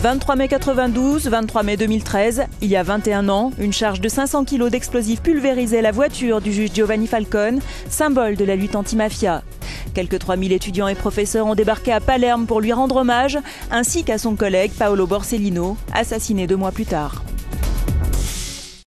23 mai 92, 23 mai 2013, il y a 21 ans, une charge de 500 kg d'explosifs pulvérisait la voiture du juge Giovanni Falcone, symbole de la lutte anti-mafia. Quelques 3000 étudiants et professeurs ont débarqué à Palerme pour lui rendre hommage, ainsi qu'à son collègue Paolo Borsellino, assassiné deux mois plus tard.